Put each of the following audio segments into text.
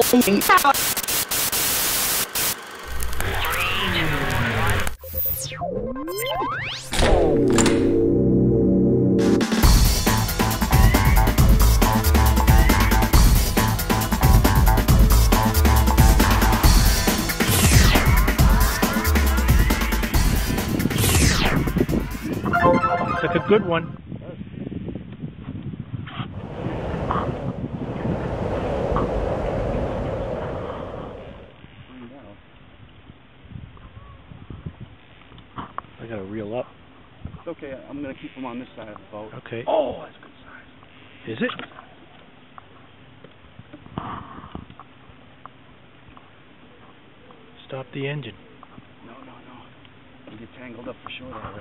Looks a good one. Okay. I'm gonna keep them on this side of the boat. Okay. Oh, that's a good size. Is it? Stop the engine. No, no, no. You get tangled up for sure there, Red.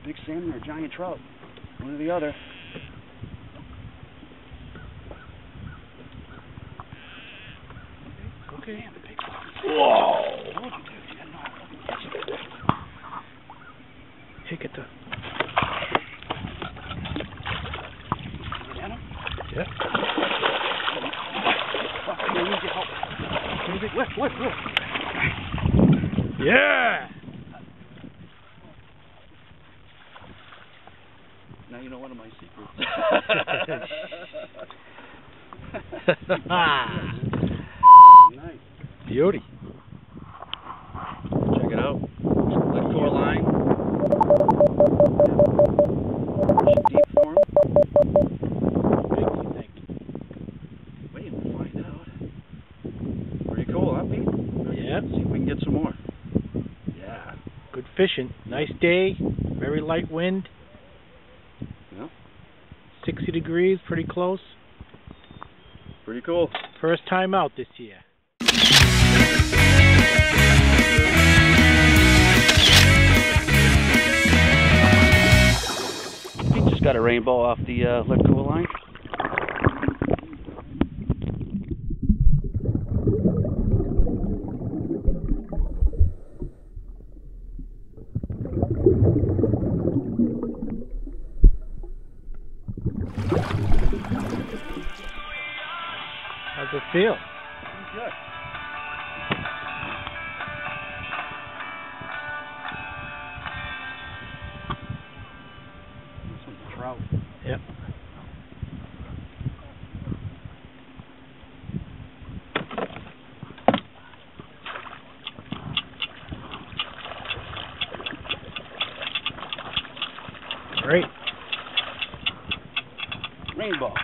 A big salmon or a giant trout. One or the other. Okay. Whoa! Whip, whip, whip. Yeah. Now you know one of my secrets. Ah. nice. Beauty. Check it out. Let go of line. Deep form. Big, you think? Wait, we'll find out. Pretty cool, huh, Pete? Yeah. See if we can get some more. Yeah. Good fishing. Nice day. Very light wind. Yeah. 60 degrees, pretty close. Pretty cool. First time out this year. Pete just got a rainbow off the uh, let go line. How's it feel? Good. Trout. Yep. Great. Rainbow.